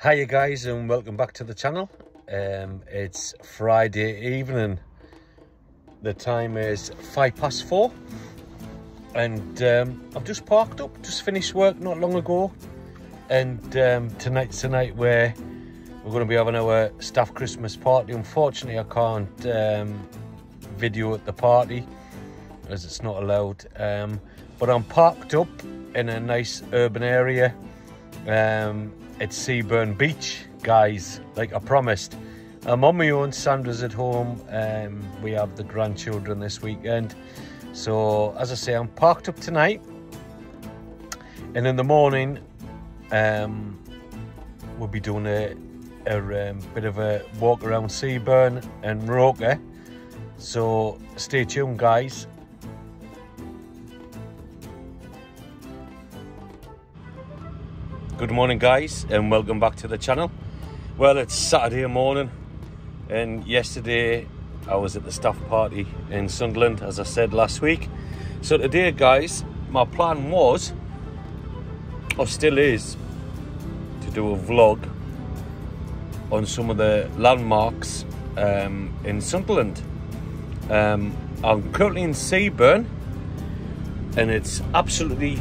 Hi guys and welcome back to the channel. Um, it's Friday evening. The time is five past four and um, I've just parked up, just finished work not long ago and um, tonight's the night where we're going to be having our staff Christmas party. Unfortunately I can't um, video at the party as it's not allowed um, but I'm parked up in a nice urban area it's Seaburn Beach, guys, like I promised. I'm on my own, Sandra's at home. Um, we have the grandchildren this weekend. So, as I say, I'm parked up tonight. And in the morning, um, we'll be doing a, a um, bit of a walk around Seaburn and Moroka. So, stay tuned, guys. Good morning guys and welcome back to the channel. Well it's Saturday morning and yesterday I was at the staff party in Sunderland as I said last week. So today guys my plan was or still is to do a vlog on some of the landmarks um, in Sunderland. Um, I'm currently in Seaburn and it's absolutely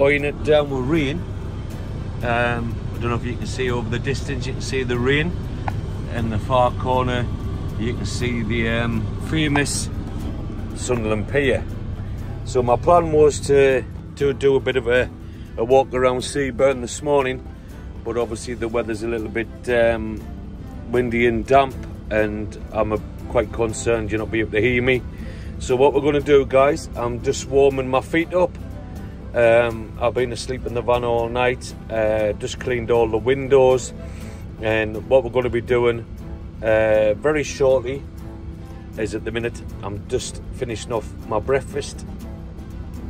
oiling it down with rain um, I don't know if you can see over the distance, you can see the rain. In the far corner, you can see the um, famous Sunderland Pier. So my plan was to, to do a bit of a, a walk around Seaburn this morning, but obviously the weather's a little bit um, windy and damp, and I'm a, quite concerned you're not be able to hear me. So what we're going to do, guys, I'm just warming my feet up um, I've been asleep in the van all night, uh, just cleaned all the windows. And what we're going to be doing uh, very shortly is at the minute, I'm just finishing off my breakfast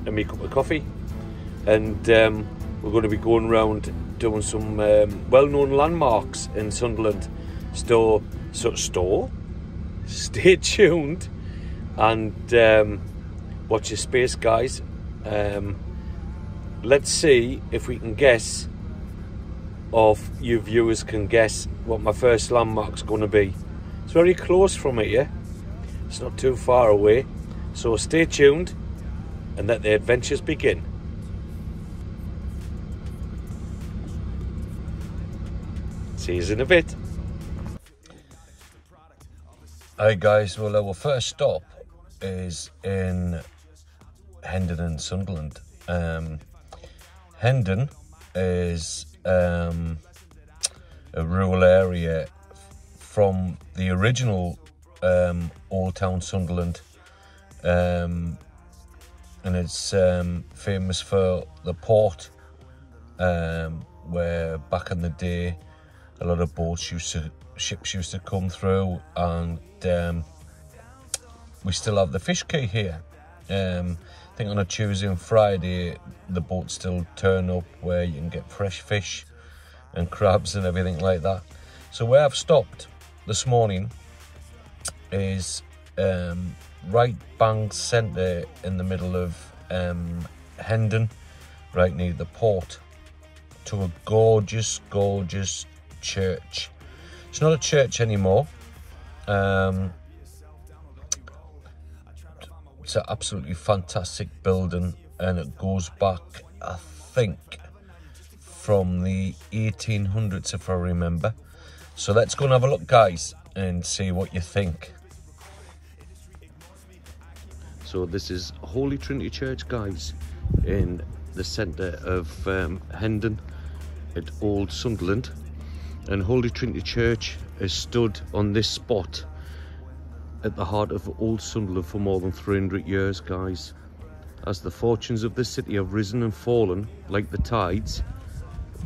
and my cup of coffee. And um, we're going to be going around doing some um, well-known landmarks in Sunderland. Store, so store, stay tuned and um, watch your space, guys. Um, let's see if we can guess or you viewers can guess what my first landmark's going to be. It's very close from here. It's not too far away. So stay tuned and let the adventures begin. See you in a bit. Hi guys, well our first stop is in Hendon and Sunderland. Um, Hendon is um, a rural area from the original um, Old Town Sunderland, um, and it's um, famous for the port, um, where back in the day, a lot of boats used to ships used to come through, and um, we still have the fish quay here. I think on a Tuesday and Friday, the boats still turn up where you can get fresh fish and crabs and everything like that. So where I've stopped this morning is um, right bang centre in the middle of um, Hendon, right near the port, to a gorgeous, gorgeous church. It's not a church anymore. Um, it's an absolutely fantastic building and it goes back, I think, from the 1800s if I remember. So let's go and have a look guys and see what you think. So this is Holy Trinity Church guys in the centre of um, Hendon at Old Sunderland and Holy Trinity Church has stood on this spot at the heart of old Sunderland for more than 300 years, guys. As the fortunes of the city have risen and fallen like the tides,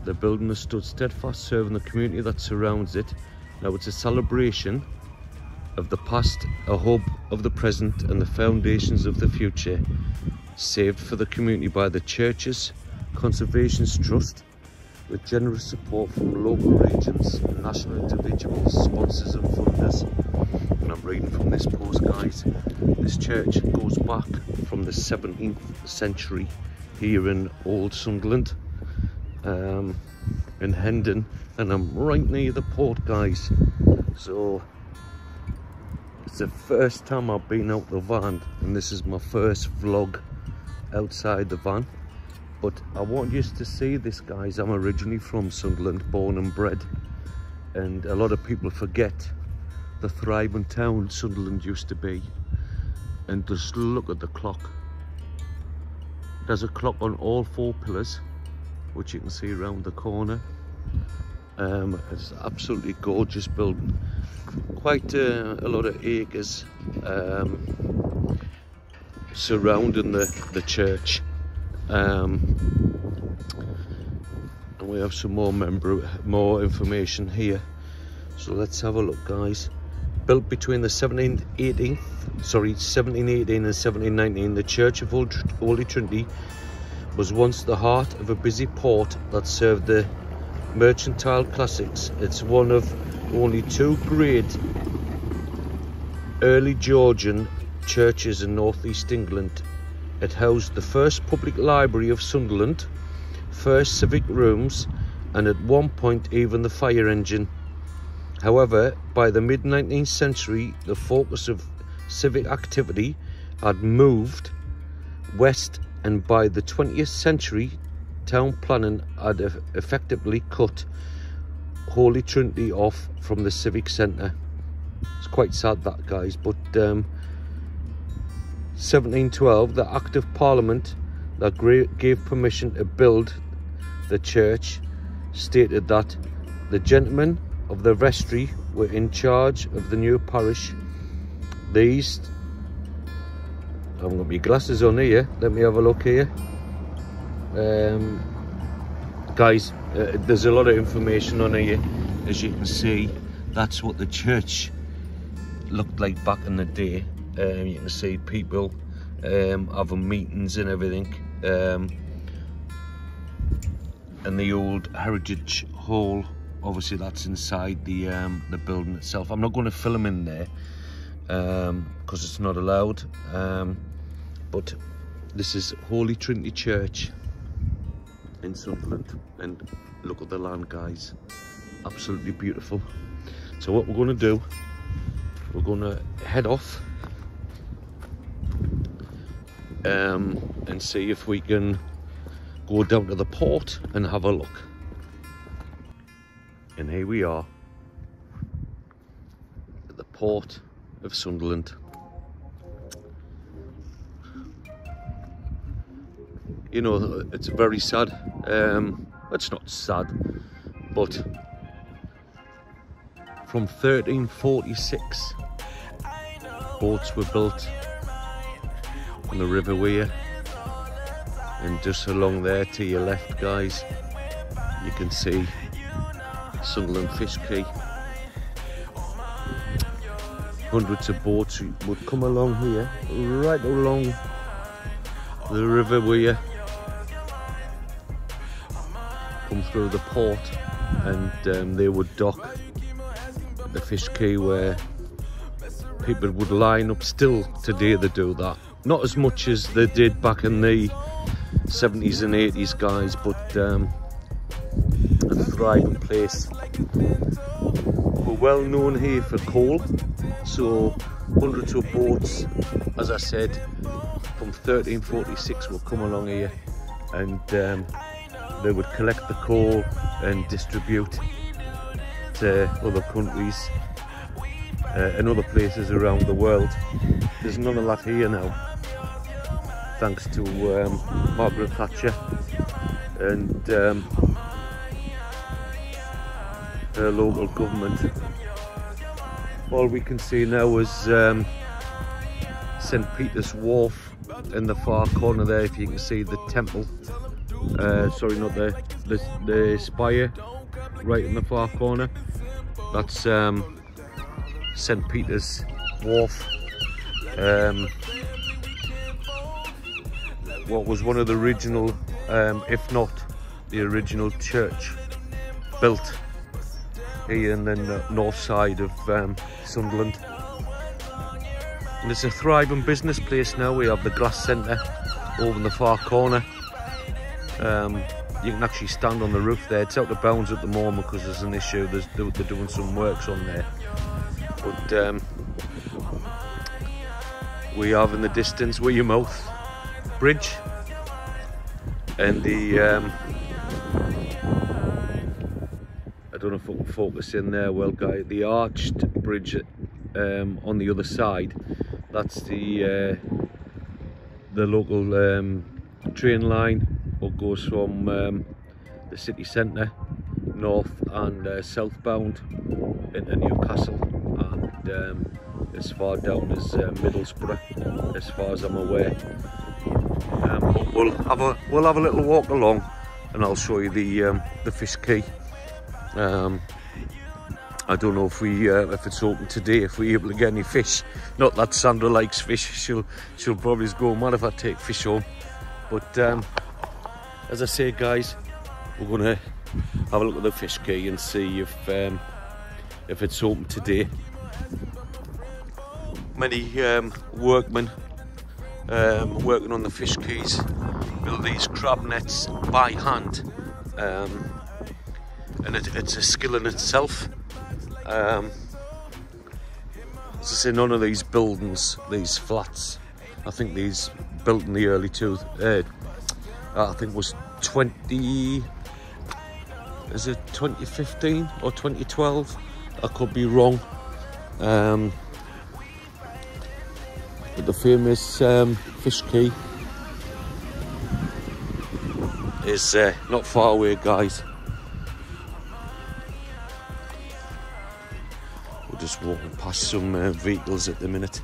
the building has stood steadfast serving the community that surrounds it. Now it's a celebration of the past, a hope of the present and the foundations of the future, saved for the community by the Churches Conservation Trust with generous support from local regions national individuals, sponsors and funders. Reading from this post, guys. This church goes back from the 17th century here in Old Sunderland. Um, in Hendon and I'm right near the port guys so it's the first time I've been out the van and this is my first vlog outside the van but I want you to see this guys I'm originally from Sunderland born and bred and a lot of people forget the thriving town Sunderland used to be. And just look at the clock. There's a clock on all four pillars which you can see around the corner. Um, it's absolutely gorgeous building. Quite uh, a lot of acres um, surrounding the, the church. Um, and we have some more member more information here. So let's have a look guys built between the 17th 18th sorry 1718 and 1719 the church of holy trinity was once the heart of a busy port that served the mercantile classics. It's one of only two great early georgian churches in northeast england. It housed the first public library of sunderland first civic rooms and at one point even the fire engine However, by the mid-19th century, the focus of civic activity had moved west and by the 20th century, town planning had effectively cut Holy Trinity off from the civic centre. It's quite sad that, guys, but um, 1712, the Act of Parliament that gave permission to build the church stated that the gentlemen of the vestry were in charge of the new parish. These, I've got my glasses on here, let me have a look here. Um, guys, uh, there's a lot of information on here, as you can see. That's what the church looked like back in the day. Um, you can see people um, having meetings and everything. Um, and the old heritage hall obviously that's inside the um, the building itself. I'm not going to film in there because um, it's not allowed um, but this is Holy Trinity Church in Sunderland. And look at the land guys. Absolutely beautiful. So what we're going to do we're going to head off um, and see if we can go down to the port and have a look and here we are at the port of Sunderland. You know, it's very sad. Um, it's not sad, but from 1346, boats were built on the River Wear. And just along there to your left, guys, you can see Sunderland Fish Quay. Hundreds of boats would come along here, right along the River Wear, come through the port, and um, they would dock at the Fish Quay where people would line up. Still today they do that. Not as much as they did back in the 70s and 80s, guys, but um, a thriving place. We're well known here for coal, so hundreds of boats, as I said, from 1346 will come along here and um, they would collect the coal and distribute to other countries uh, and other places around the world. There's none of that here now, thanks to um, Margaret Thatcher and um, uh, local government. All we can see now is um, St Peter's Wharf in the far corner there if you can see the temple. Uh, sorry not the, the, the spire right in the far corner. That's um, St Peter's Wharf. Um, what was one of the original, um, if not the original church built here in the north side of um, Sunderland. And it's a thriving business place now. We have the Glass Centre over in the far corner. Um, you can actually stand on the roof there. It's out of bounds at the moment because there's an issue. There's, they're doing some works on there. But um, we have in the distance Wearmouth Bridge and the I can focus in there well guy. The arched bridge um, on the other side that's the uh, the local um, train line. What goes from um, the city centre north and uh, southbound into Newcastle and um, as far down as uh, Middlesbrough as far as I'm aware. Um, we'll have a we'll have a little walk along and I'll show you the um, the fish quay um, I don't know if we uh, if it's open today if we're able to get any fish. Not that Sandra likes fish. She'll she'll probably go mad if I take fish home. But um, as I say guys we're gonna have a look at the fish quay and see if um, if it's open today. Many um, workmen um, working on the fish quays build these crab nets by hand. Um, and it, it's a skill in itself um, as I say, none of these buildings, these flats, I think these built in the early two, uh, I think was 20, is it 2015 or 2012? I could be wrong. Um, but the famous um, fish quay is uh, not far away, guys. Past some uh, vehicles at the minute.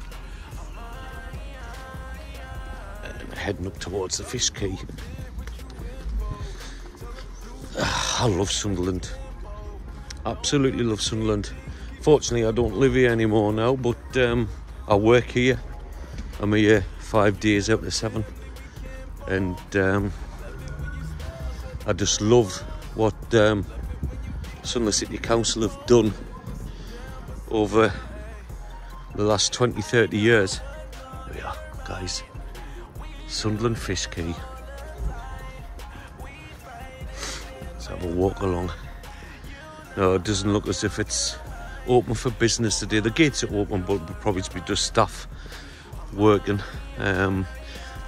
And heading up towards the fish quay. I love Sunderland. Absolutely love Sunderland. Fortunately, I don't live here anymore now, but um, I work here. I'm here five days out of seven. And um, I just love what um, Sunderland City Council have done over the last 20 30 years. There we are guys. Sunderland Fish Quay let's have a walk along. No it doesn't look as if it's open for business today. The gates are open but probably to be just staff working. Um,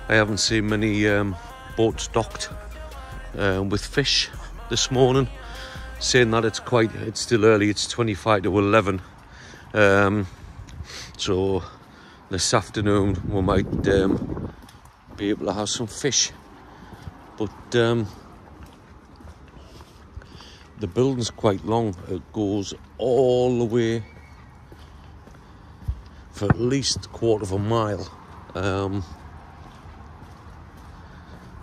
I haven't seen many um, boats docked uh, with fish this morning. Saying that it's quite it's still early. It's 25 to 11 um, so this afternoon we might um, be able to have some fish. But um, the building's quite long. It goes all the way for at least a quarter of a mile. Um,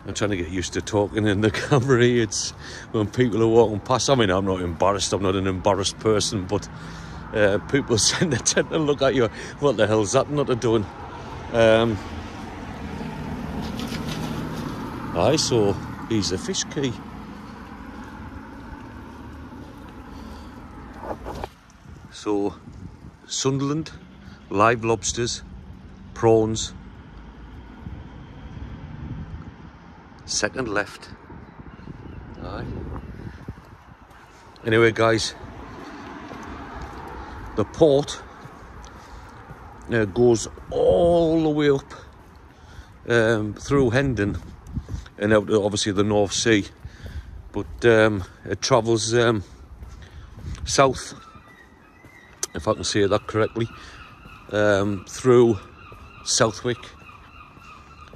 I'm trying to get used to talking in the camera. It's when people are walking past. I mean, I'm not embarrassed. I'm not an embarrassed person, but uh, people tend to, tend to look at you, what the hell's that not a doing? Um, I saw he's a fish quay. So, Sunderland, live lobsters, prawns, second left. Aye. Anyway, guys, the port uh, goes all the way up um, through Hendon and out to obviously the North Sea. But um, it travels um, south if I can say that correctly um, through Southwick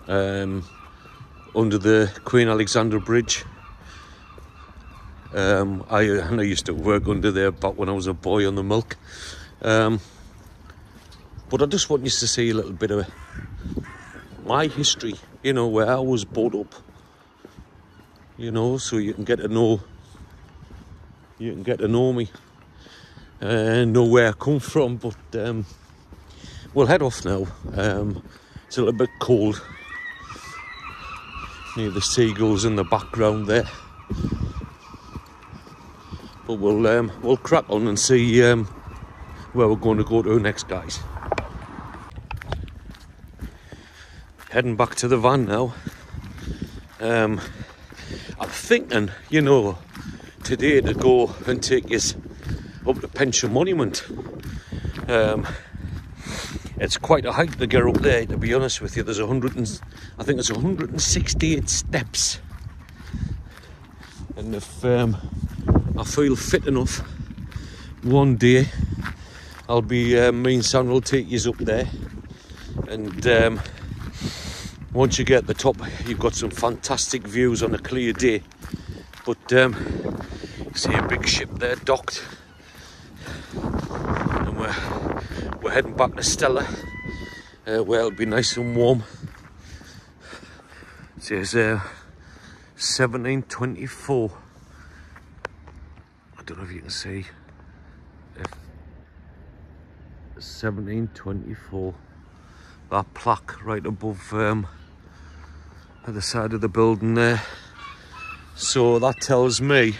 um, under the Queen Alexandra Bridge um, I, I used to work under there back when I was a boy on the milk. Um, but I just want you to see a little bit of my history, you know, where I was brought up. You know, so you can get to know, you can get to know me and know where I come from. But um, we'll head off now. Um, it's a little bit cold. Near the seagulls in the background there but we'll um, we'll crack on and see um, where we're going to go to next guys heading back to the van now um, I thinking, you know, today to go and take you up to Penshaw Monument. Um, it's quite a hike to get up there, to be honest with you. There's a hundred and I think it's 168 steps. And if um, I feel fit enough, one day I'll be uh, me and Sam will take you up there. And um, once you get the top, you've got some fantastic views on a clear day. But um, see a big ship there docked, and we're we're heading back to Stella, uh, where it'll be nice and warm. It says uh, 1724. Don't know if you can see. If 1724. That plaque right above um, at the side of the building there. So that tells me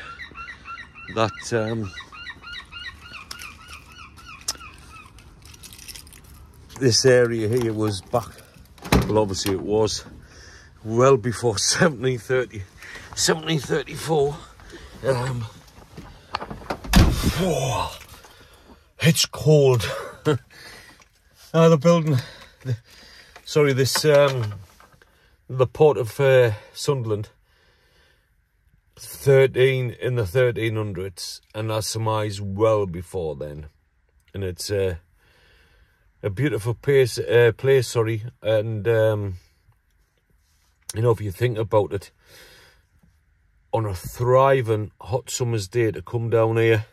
that um, this area here was back, well obviously it was, well before 1730, 1734. Um, it's cold. uh, the building, the, sorry, this, um, the port of uh, Sunderland, 13 in the 1300s, and I surmise well before then. And it's uh, a beautiful place, uh, place, sorry, and um, you know, if you think about it, on a thriving hot summer's day to come down here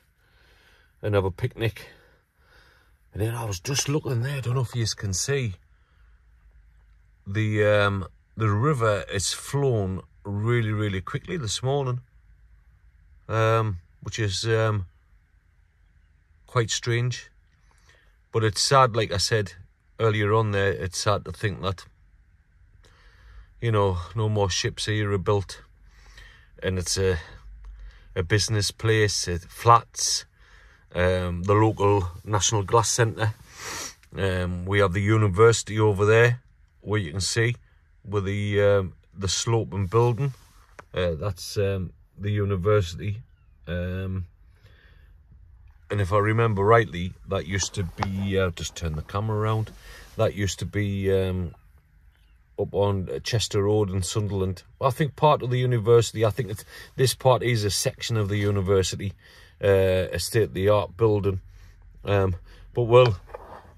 and have a picnic. And then I was just looking there, I don't know if you can see, the um, the river is flown really, really quickly this morning, um, which is um, quite strange. But it's sad, like I said earlier on there, it's sad to think that, you know, no more ships here are built. And it's a, a business place, it flats, um, the local National Glass Centre. Um, we have the university over there, where you can see, with the um, the sloping building. Uh, that's um, the university. Um, and if I remember rightly, that used to be, uh, just turn the camera around, that used to be um, up on Chester Road in Sunderland. I think part of the university, I think this part is a section of the university, uh, a state-of-the-art building. Um, but we'll,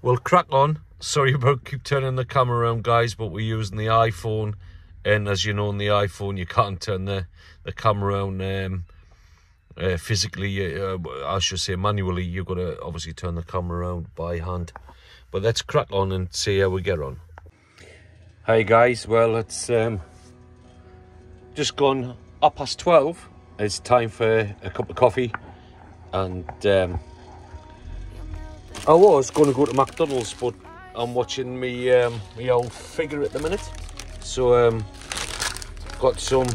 we'll crack on. Sorry about keep turning the camera around, guys, but we're using the iPhone. And as you know, on the iPhone, you can't turn the, the camera around um, uh, physically, uh, I should say manually, you've got to obviously turn the camera around by hand. But let's crack on and see how we get on. Hey guys, well it's um, just gone up past 12. It's time for a cup of coffee and um, I was going to go to McDonald's but I'm watching me, um, me old figure at the minute. So um, got some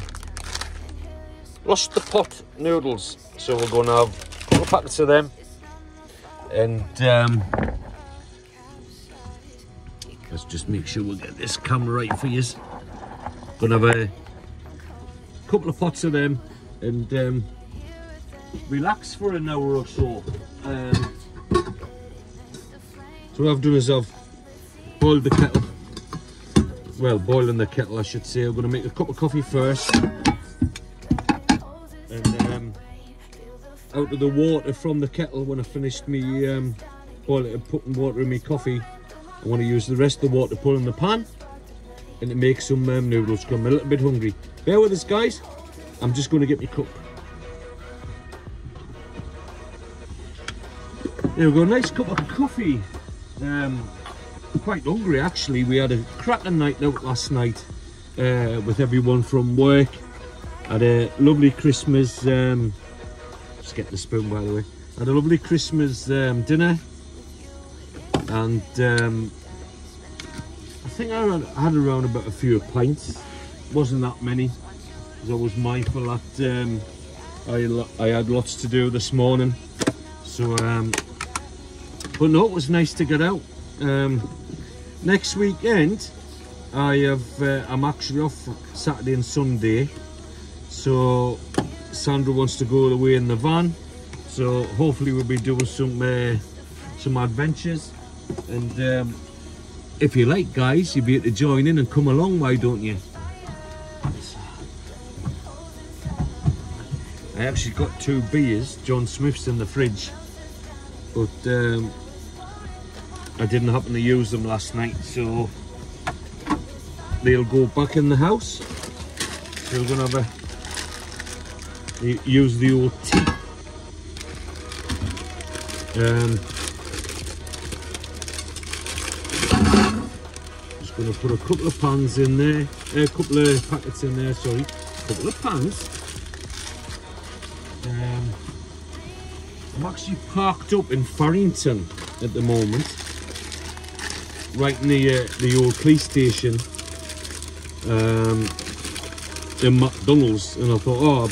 lost the pot noodles. So we're going to have a couple of packets of them. And um, let's just make sure we get this camera right for you. Gonna have a couple of pots of them and um, relax for an hour or so. Um, so what I've done is I've boiled the kettle. Well, boiling the kettle I should say. I'm going to make a cup of coffee first. And out of the water from the kettle when I finished me um, boiling, putting water in my coffee. I want to use the rest of the water to put in the pan and to make some um, noodles come. I'm a little bit hungry. Bear with us guys. I'm just going to get my cup. There we go, nice cup of coffee. Um, quite hungry actually. We had a cracking night out last night uh, with everyone from work. Had a lovely Christmas um, just get the spoon by the way. Had a lovely Christmas um, dinner and um, I think I had around about a few pints. Wasn't that many I was mindful that um, I, I had lots to do this morning. So, um, but no, it was nice to get out. Um, next weekend, I have uh, I'm actually off Saturday and Sunday So Sandra wants to go away in the van. So hopefully we'll be doing some uh, some adventures. And um, if you like, guys, you'll be able to join in and come along. Why don't you? I actually got two beers, John Smith's in the fridge, but um, I didn't happen to use them last night, so they'll go back in the house. We're gonna have a use the old tea. Um, just gonna put a couple of pans in there, a couple of packets in there. Sorry, a couple of pans. Um, I'm actually parked up in Farringdon at the moment, right near the old police station um, in McDonald's, and I thought, oh,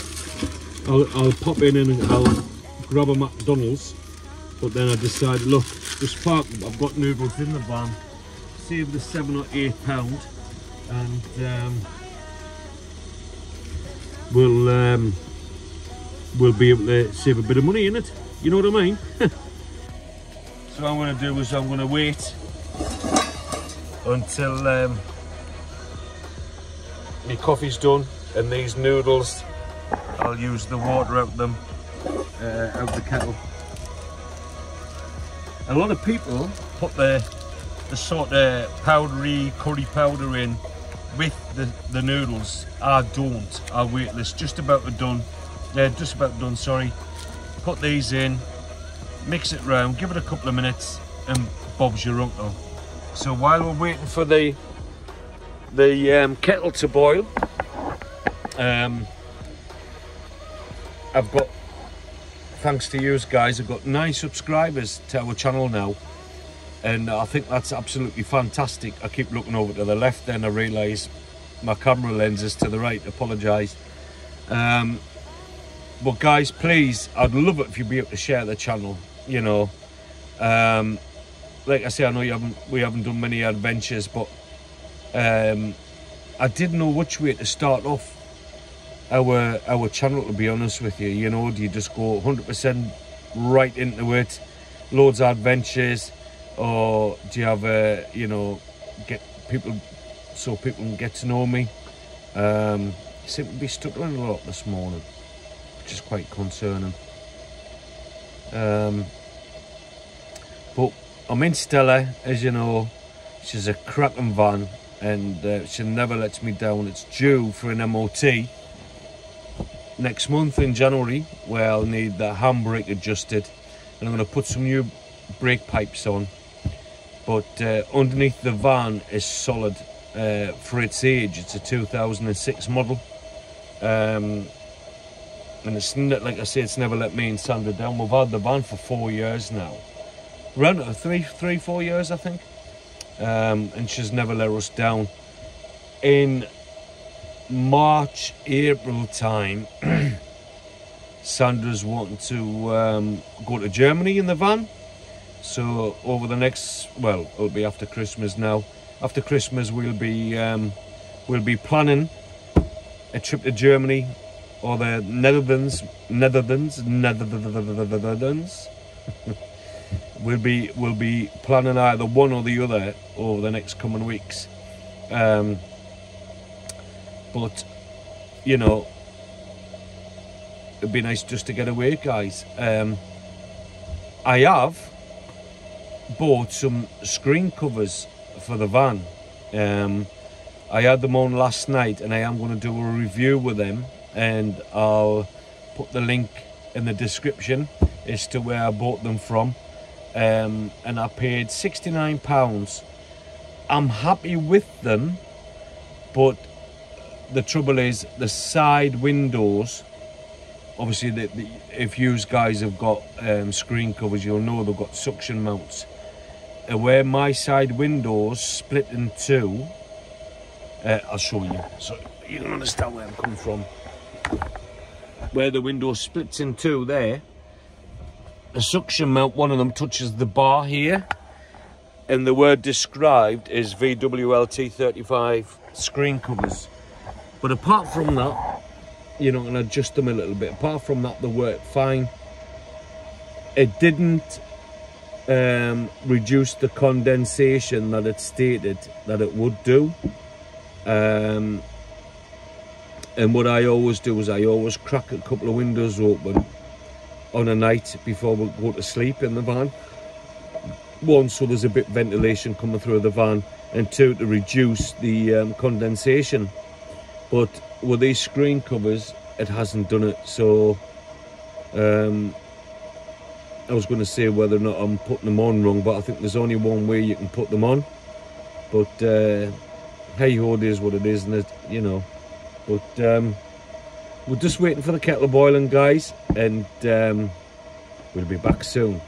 I'll, I'll pop in and I'll grab a McDonald's. But then I decided, look, just park. I've got noodles in the van, save the seven or eight pound, and um, we'll um, we'll be able to save a bit of money in it. You know what I mean? so what I'm going to do is I'm going to wait until um, my coffee's done and these noodles, I'll use the water out them, uh, out the kettle. A lot of people put the, the sort of powdery curry powder in with the, the noodles. I don't. I'll wait this just about done. Yeah, just about done, sorry. Put these in, mix it round, give it a couple of minutes, and Bob's your uncle. So while we're waiting for the the um, kettle to boil, um, I've got, thanks to you guys, I've got nine subscribers to our channel now. And I think that's absolutely fantastic. I keep looking over to the left then I realise my camera lens is to the right, apologise. Um, but guys please i'd love it if you'd be able to share the channel you know um, like i say i know you haven't we haven't done many adventures but um, i didn't know which way to start off our our channel to be honest with you. You know do you just go 100 percent right into it? Loads of adventures or do you have a you know get people so people can get to know me? Um seem to be struggling a lot this morning which is quite concerning. Um, but I'm in Stella, as you know, she's a cracking van and uh, she never lets me down. It's due for an MOT next month in January where I'll need the handbrake adjusted and I'm going to put some new brake pipes on. But uh, underneath the van is solid uh, for its age. It's a 2006 model. Um, and it's like I say, it's never let me and Sandra down. We've had the van for four years now, around three, three, four years, I think, um, and she's never let us down. In March, April time, Sandra's wanting to um, go to Germany in the van. So over the next, well, it'll be after Christmas now. After Christmas, we'll be um, we'll be planning a trip to Germany or the Netherlands, Netherlands, Netherlands. we'll be we'll be planning either one or the other over the next coming weeks. Um, but you know, it'd be nice just to get away, guys. Um, I have bought some screen covers for the van. Um, I had them on last night, and I am going to do a review with them and I'll put the link in the description as to where I bought them from um, and I paid 69 pounds. I'm happy with them but the trouble is the side windows obviously the, the, if you guys have got um, screen covers you'll know they've got suction mounts. And where my side windows split in two uh, I'll show you. So you can understand where I'm coming from. Where the window splits in two there the suction mount one of them touches the bar here and the word described is VWLT 35 screen covers but apart from that you know, and adjust them a little bit. Apart from that, they work fine. It didn't um, reduce the condensation that it stated that it would do. Um, and what I always do is I always crack a couple of windows open on a night before we go to sleep in the van. One, so there's a bit of ventilation coming through the van, and two, to reduce the um, condensation. But with these screen covers, it hasn't done it. So um, I was going to say whether or not I'm putting them on wrong, but I think there's only one way you can put them on. But uh, hey ho, it is what it is, and it, you know. But um, we're just waiting for the kettle boiling, guys, and um, we'll be back soon.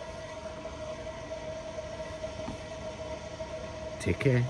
Take care.